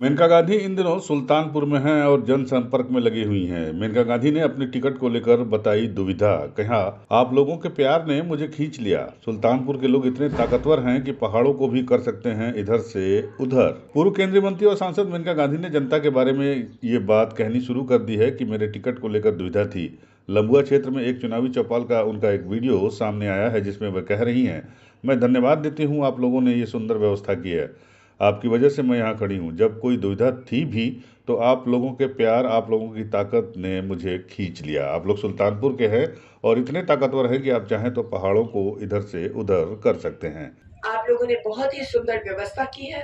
मेनका गांधी इन दिनों सुल्तानपुर में हैं और जनसंपर्क में लगी हुई हैं। मेनका गांधी ने अपनी टिकट को लेकर बताई दुविधा, कहा, आप लोगों के प्यार ने मुझे खींच लिया। सुल्तानपुर के लोग इतने ताकतवर हैं कि पहाड़ों को भी कर सकते हैं इधर से उधर। पूर्व केंद्रीय मंत्री और सांसद मेनका गांधी ने जनता के बारे में ये बात कहनी शुरू कर दी है की मेरे टिकट को लेकर दुविधा थी। लंबुआ क्षेत्र में एक चुनावी चौपाल का उनका एक वीडियो सामने आया है जिसमें वह कह रही हैं, मैं धन्यवाद देती हूँ, आप लोगों ने ये सुंदर व्यवस्था की है। आपकी वजह से मैं यहाँ खड़ी हूँ। जब कोई दुविधा थी भी तो आप लोगों के प्यार, आप लोगों की ताकत ने मुझे खींच लिया। आप लोग सुल्तानपुर के हैं और इतने ताकतवर हैं कि आप चाहें तो पहाड़ों को इधर से उधर कर सकते हैं। आप लोगों ने बहुत ही सुंदर व्यवस्था की है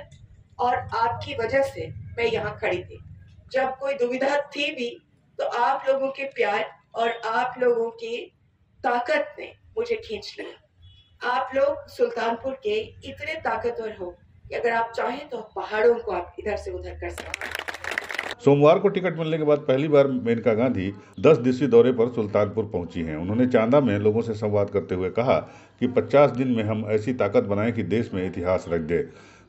और आपकी वजह से मैं यहाँ खड़ी थी। जब कोई दुविधा थी भी तो आप लोगों के प्यार और आप लोगों की ताकत ने मुझे खींच लिया। आप लोग सुल्तानपुर के इतने ताकतवर हो अगर आप चाहें तो आप पहाड़ों को आप इधर से उधर कर सकते हैं। सोमवार को टिकट मिलने के बाद पहली बार मेनका गांधी 10 दिवसीय दौरे पर सुल्तानपुर पहुँची हैं। उन्होंने चांदा में लोगों से संवाद करते हुए कहा कि 50 दिन में हम ऐसी ताकत बनाएँ कि देश में इतिहास रख दे।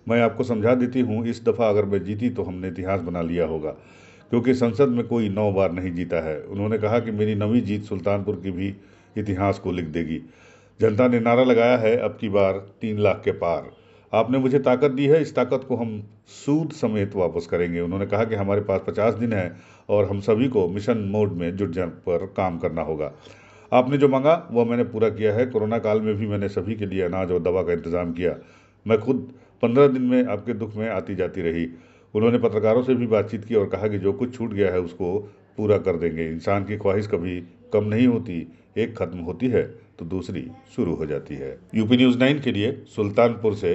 मैं आपको समझा देती हूँ, इस दफ़ा अगर मैं जीती तो हमने इतिहास बना लिया होगा, क्योंकि संसद में कोई नौ बार नहीं जीता है। उन्होंने कहा कि मेरी नवी जीत सुल्तानपुर की भी इतिहास को लिख देगी। जनता ने नारा लगाया है, अब की बार तीन लाख के पार। आपने मुझे ताकत दी है, इस ताकत को हम सूद समेत वापस करेंगे। उन्होंने कहा कि हमारे पास पचास दिन है और हम सभी को मिशन मोड में जुट जाने पर काम करना होगा। आपने जो मांगा, वह मैंने पूरा किया है। कोरोना काल में भी मैंने सभी के लिए अनाज और दवा का इंतज़ाम किया। मैं खुद पंद्रह दिन में आपके दुख में आती जाती रही। उन्होंने पत्रकारों से भी बातचीत की और कहा कि जो कुछ छूट गया है, उसको पूरा कर देंगे। इंसान की ख्वाहिश कभी कम नहीं होती। एक खत्म होती है तो दूसरी शुरू हो जाती है। यूपी न्यूज़ नाइन के लिए सुल्तानपुर से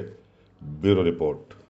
ब्यूरो रिपोर्ट।